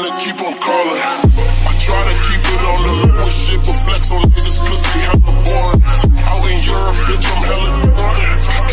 tryna keep on calling. I try to keep it on the hood with shit, but flex on niggas cause they hella boring. Out in Europe, bitch, I'm hella boring.